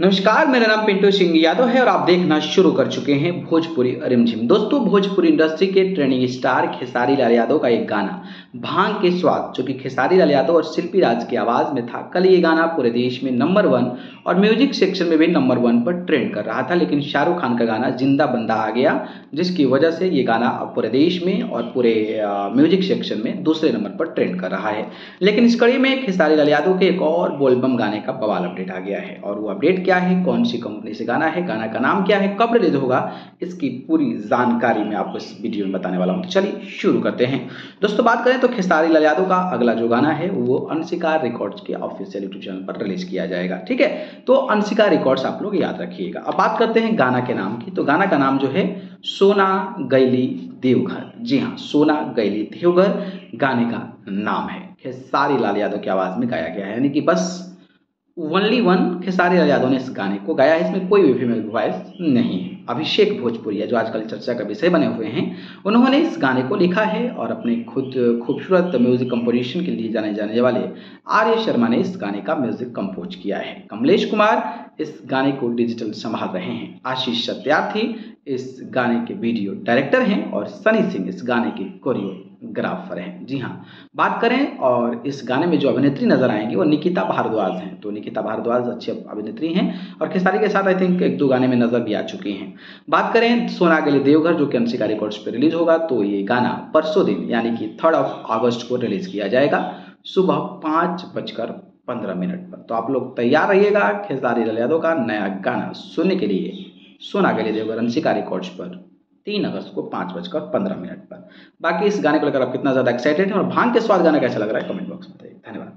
नमस्कार, मेरा नाम पिंटू सिंह यादव है और आप देखना शुरू कर चुके हैं भोजपुरी अरिमझिम। दोस्तों, भोजपुरी इंडस्ट्री के ट्रेनिंग स्टार खेसारी लाल यादव का एक गाना। भाँग के स्वाद, जो कि खेसारी लाल यादव और शिल्पी राज की आवाज़ में था। कल ये गाना पूरे देश में नंबर वन और म्यूज़िक सेक्शन में भी नंबर वन पर ट्रेंड कर रहा था, लेकिन शाहरुख खान का गाना ज़िंदा बंदा आ गया, जिसकी वजह से ये गाना अब पूरे देश में और पूरे म्यूज़िक सेक्शन में दूसरे नंबर पर ट्रेंड कर रहा है। लेकिन इस कड़ी में खेसारी लाल यादव के एक और बोलबम गाने का बवाल अपडेट आ गया है। और वो अपडेट क्या है? कौन सी कंपनी से गाना है? गाना का नाम क्या है? कब रिलीज़ होगा? इसकी पूरी जानकारी मैं आपको इस वीडियो में बताने वाला हूँ। तो चलिए शुरू करते हैं। दोस्तों, बात करें तो खेसारी लाल यादव का अगला जो गाना है, वो अंशिका रिकॉर्ड्स के ऑफिशियल यूट्यूब चैनल पर रिलीज़ किया जाएगा, ठीक है? तो अंशिका रिकॉर्ड्स आप लोग याद रखिएगा। अब बात करते हैं गाना के नाम की। तो गाना का नाम जो है, सोना गैली देवघर। जी हाँ सोना गैली देवघर गाने का नाम है। खेसारी लाल यादव की आवाज़ में गाया गया है। यानी कि बस ओनली वन खेसारी लाल यादव ने इस गाने को गाया है, इसमें कोई भी फीमेल वॉइस नहीं है। अभिषेक भोजपुरिया जो आजकल चर्चा का विषय बने हुए हैं। उन्होंने इस गाने को लिखा है और अपने खुद खूबसूरत म्यूज़िक कंपोजिशन के लिए जाने जाने वाले आर्य शर्मा ने इस गाने का म्यूज़िक कंपोज किया है। कमलेश कुमार इस गाने को डिजिटल संभाल रहे हैं। आशीष सत्यार्थी इस गाने के वीडियो डायरेक्टर हैं और सनी सिंह इस गाने के कोरियोग्राफर हैं। जी हाँ बात करें और इस गाने में जो अभिनेत्री नज़र आएँगी वो निकिता भारद्वाज हैं। तो निकिता भारद्वाज अच्छी अभिनेत्री हैं और खेसारी के साथ आई थिंक एक दो गाने में नज़र भी आ चुकी हैं। बात करें सोना के लिए देवघर, जो कि अंशिका रिकॉर्ड्स पर रिलीज़ होगा तो ये गाना परसों दिन, यानी कि थर्ड ऑफ़ अगस्त को रिलीज़ किया जाएगा, सुबह पाँच बजकर पंद्रह मिनट पर। तो आप लोग तैयार रहिएगा खेसारी लाल यादव का नया गाना सुनने के लिए, सोना के लिए देवघर अंशिका रिकॉर्ड्स पर। तीन अगस्त को पाँच बजकर पंद्रह मिनट पर। बाकी इस गाने को लेकर आप कितना ज़्यादा एक्साइटेड हैं और भाँग के स्वाद गाना कैसा लग रहा है कमेंट बॉक्स में बताइए। धन्यवाद।